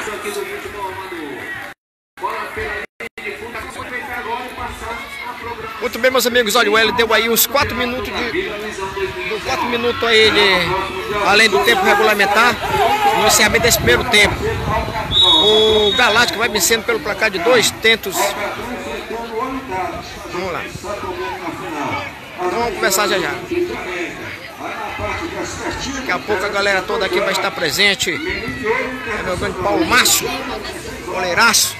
quadro aqui do futebol amador. Bola pela linha de fundo, agora e passar a programação. Muito bem, meus amigos, olha, o Hélio deu aí uns 4 minutos de. Visão 2000. 4 minutos aí de. Além do tempo regulamentar, no encerramento desse primeiro tempo. O Galáctico vai vencendo pelo placar de dois tentos. Vamos lá. Então vamos começar já já. Daqui a pouco a galera toda aqui vai estar presente. É meu grande Paulo Márcio, goleiraço.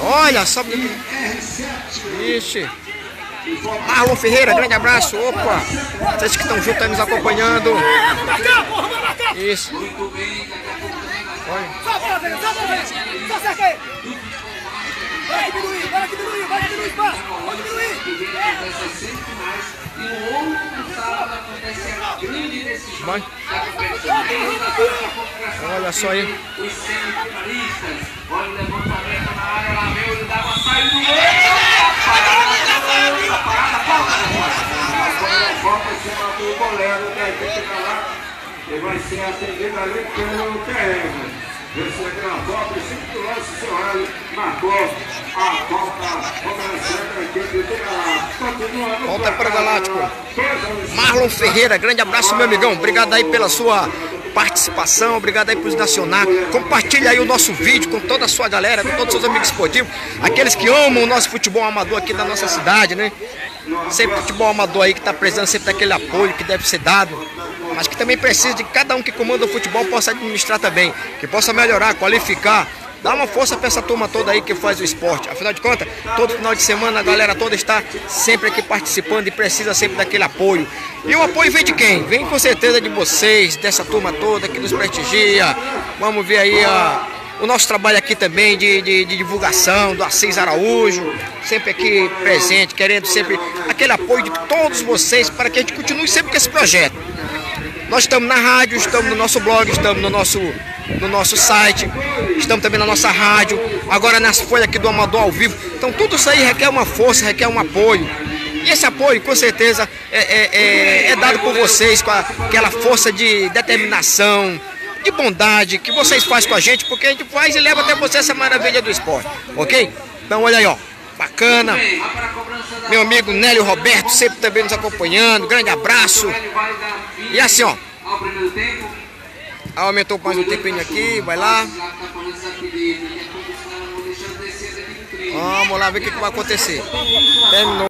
Olha só. Ixi. Marlon Ferreira, grande abraço. Opa! Vocês que estão juntos aí nos acompanhando. Isso. Olha. Só cerca aí. Vai diminuir, vai diminuir, vai diminuir. Vai diminuir. E no outro sábado acontece a grande decisão Vai. Olha só aí. Os semifinalistas. Olha o levantamento na área, lá vem o Lidava saindo. Parada, parada, falta. Falta em cima do goleiro da equipe da lá. E vai ser a seu Hélio marcou a falta comerciante da equipe do Volta para Galáctico. Marlon Ferreira, grande abraço, meu amigão. Obrigado aí pela sua participação, obrigado aí por nos acionar. Compartilha aí o nosso vídeo com toda a sua galera, com todos os seus amigos esportivos, aqueles que amam o nosso futebol amador aqui da nossa cidade, né? Sempre futebol amador aí que está precisando sempre daquele apoio que deve ser dado, mas que também precisa de cada um que comanda o futebol possa administrar também, que possa melhorar, qualificar. Dá uma força para essa turma toda aí que faz o esporte. Afinal de contas, todo final de semana a galera toda está sempre aqui participando e precisa sempre daquele apoio. E o apoio vem de quem? Vem com certeza de vocês, dessa turma toda que nos prestigia. Vamos ver aí a, o nosso trabalho aqui também de, de- de divulgação do Assis Araújo, sempre aqui presente, querendo sempre aquele apoio de todos vocês para que a gente continue sempre com esse projeto. Nós estamos na rádio, estamos no nosso blog, estamos no nosso, no nosso site, estamos também na nossa rádio, agora nas folhas aqui do Amador ao vivo. Então tudo isso aí requer uma força, requer um apoio. E esse apoio, com certeza, é, é- é- é dado por vocês, com aquela força de determinação, de bondade que vocês fazem com a gente, porque a gente faz e leva até você essa maravilha do esporte, ok? Então olha aí, ó, bacana. Meu amigo Nélio Roberto, sempre também nos acompanhando, grande abraço. E assim, ó. Aumentou mais um tempinho aqui, vai lá. Vamos lá ver o que, que vai acontecer. Terminou.